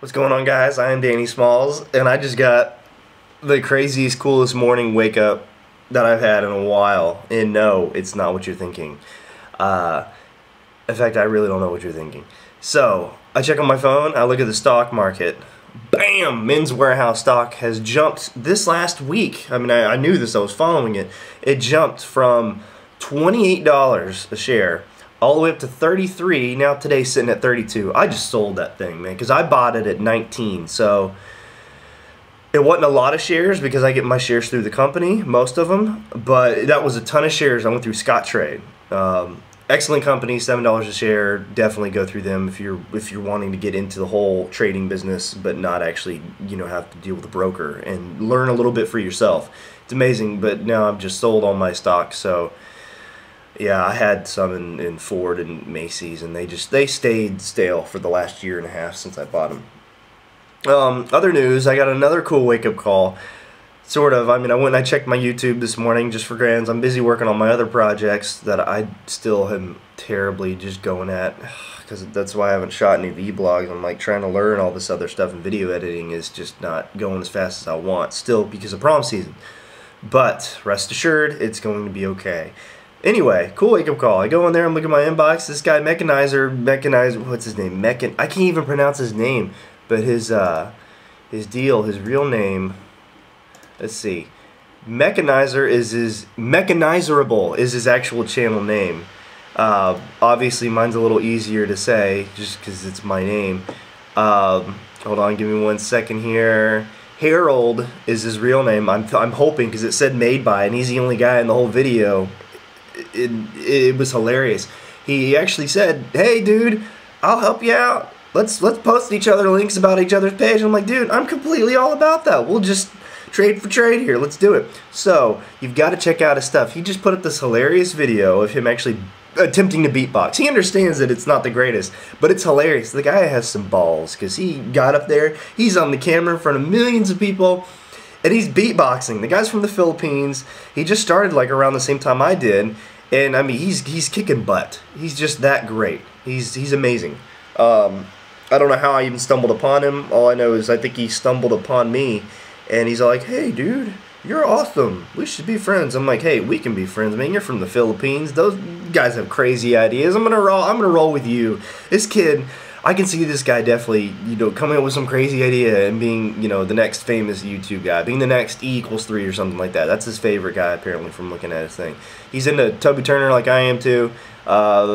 What's going on, guys? I am Danny Smalz, and I just got the craziest, coolest morning wake up that I've had in a while. And no, it's not what you're thinking. Uh, in fact, I really don't know what you're thinking. So, I check on my phone, I look at the stock market. Bam! Men's Wearhouse stock has jumped this last week. I mean, I, I knew this, I was following it. It jumped from $28 a share all the way up to 33 now today's sitting at 32 i just sold that thing man because i bought it at 19 so it wasn't a lot of shares because i get my shares through the company most of them but that was a ton of shares. I went through Scottrade. Um, excellent company seven dollars a share. Definitely go through them if you're if you're wanting to get into the whole trading business but not actually you know have to deal with a broker and learn a little bit for yourself. It's amazing but now i'm just sold all my stock so yeah, I had some in, in Ford and Macy's, and they just they stayed stale for the last year and a half since I bought them. Um, other news, I got another cool wake up call. Sort of. I mean, I went and I checked my YouTube this morning just for grands. I'm busy working on my other projects that I still am terribly just going at because that's why I haven't shot any vlogs. I'm like trying to learn all this other stuff, and video editing is just not going as fast as I want. Still because of prom season. But rest assured, it's going to be okay. Anyway, cool wake up call. I go in there and look at my inbox. This guy, Mekanizer, Mekanizer, what's his name? Mechan. I can't even pronounce his name, but his uh, his deal, his real name. Let's see. Mekanizer is his Mekanizerable is his actual channel name. Uh, obviously, mine's a little easier to say just because it's my name. Um, hold on, give me one second here. Harold is his real name. I'm, I'm hoping because it said made by, and he's the only guy in the whole video it, it was hilarious. He actually said, "Hey, dude, I'll help you out. Let's let's post each other links about each other's page." I'm like, "Dude, I'm completely all about that. We'll just trade for trade here. Let's do it." So you've got to check out his stuff. He just put up this hilarious video of him actually attempting to beatbox. He understands that it's not the greatest, but it's hilarious. The guy has some balls because he got up there. He's on the camera in front of millions of people and he's beatboxing. The guy's from the Philippines. He just started like around the same time I did, and I mean he's he's kicking butt. He's just that great. He's he's amazing. Um, I don't know how I even stumbled upon him. All I know is I think he stumbled upon me, and he's like, "Hey, dude." You're awesome. We should be friends. I'm like, hey, we can be friends, man. You're from the Philippines. Those guys have crazy ideas. I'm gonna roll. I'm gonna roll with you. This kid, I can see this guy definitely, you know, coming up with some crazy idea and being, you know, the next famous YouTube guy, being the next E equals three or something like that. That's his favorite guy apparently from looking at his thing. He's into Toby Turner like I am too, uh,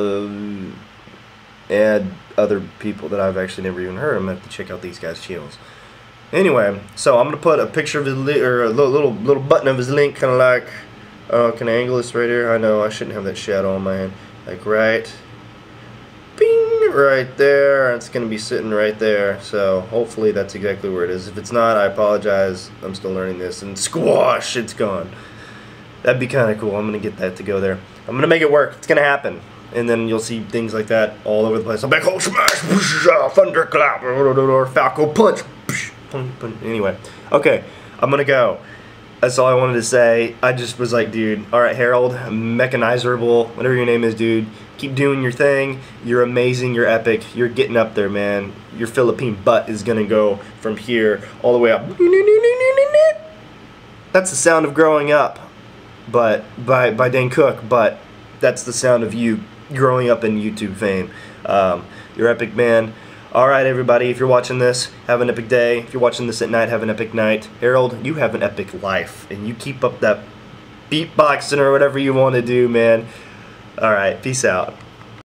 and other people that I've actually never even heard. I'm gonna have to check out these guys' channels. Anyway, so I'm gonna put a picture of his li- or a little little, little button of his link, kind of like. Oh, can I angle this right here? I know I shouldn't have that shadow on my hand. Like right right there. It's going to be sitting right there. So hopefully that's exactly where it is. If it's not, I apologize. I'm still learning this. And squash, it's gone. That'd be kind of cool. I'm going to get that to go there. I'm going to make it work. It's going to happen. And then you'll see things like that all over the place. I'm back, oh, smash, uh, thunderclap, Falco punch. Anyway, okay, I'm going to go. That's all I wanted to say. I just was like, dude, all right, Harold, mekanizerable, whatever your name is, dude. Keep doing your thing. You're amazing. You're epic. You're getting up there, man. Your Philippine butt is gonna go from here all the way up. That's the sound of growing up, but by by Dane Cook. But that's the sound of you growing up in YouTube fame. Um, you're epic, man. All right, everybody, if you're watching this, have an epic day. If you're watching this at night, have an epic night. Harold, you have an epic life, and you keep up that beatboxing or whatever you want to do, man. All right, peace out.